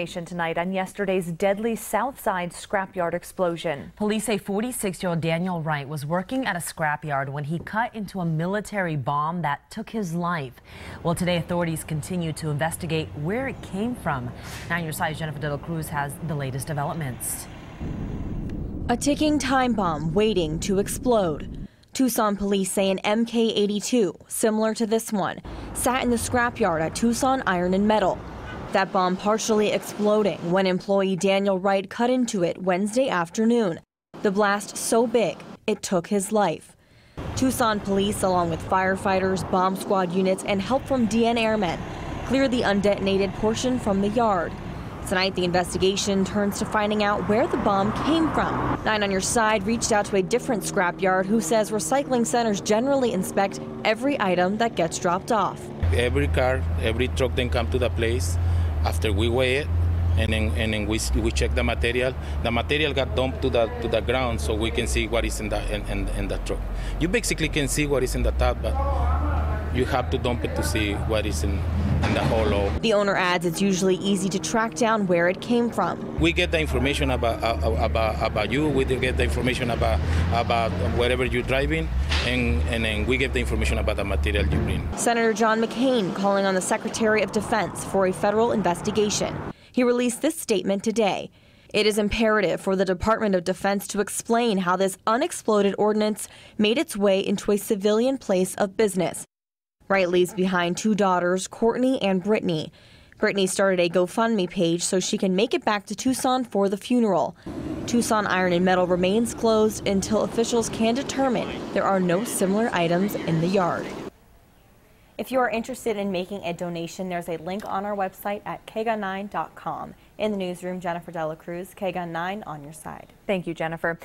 Tonight on yesterday's deadly Southside scrapyard explosion. Police say 46-year-old Daniel Wright was working at a scrapyard when he cut into a military bomb that took his life. Well, today authorities continue to investigate where it came from. Now, your side, Jennifer De La Cruz has the latest developments. A ticking time bomb waiting to explode. Tucson police say an MK-82, similar to this one, sat in the scrapyard at Tucson Iron and Metal. That bomb partially exploding when employee Daniel Wright cut into it Wednesday afternoon. The blast so big, it took his life. Tucson police, along with firefighters, bomb squad units, and help from DM airmen, cleared the undetonated portion from the yard. Tonight, the investigation turns to finding out where the bomb came from. Nine on Your Side reached out to a different scrapyard who says recycling centers generally inspect every item that gets dropped off. Every car, every truck then come to the place after we weigh it and then, and then we, we check the material. The material got dumped to the to the ground so we can see what is in the in, in, in the truck. You basically can see what is in the top, but you have to dump it to see what is in, in the hollow. The owner adds it's usually easy to track down where it came from. We get the information about uh, uh about about you. We get the information about about wherever you're driving, and and then we get the information about the material you bring. Senator John McCain calling on the Secretary of Defense for a federal investigation. He released this statement today. It is imperative for the Department of Defense to explain how this unexploded ordnance made its way into a civilian place of business Wright leaves behind two daughters, Courtney and Brittany. Brittany started a GoFundMe page so she can make it back to Tucson for the funeral. Tucson Iron and Metal remains closed until officials can determine there are no similar items in the yard. If you are interested in making a donation, there's a link on our website at kgun9.com. In the newsroom, Jennifer De La Cruz, KGUN 9 on your side. Thank you, Jennifer.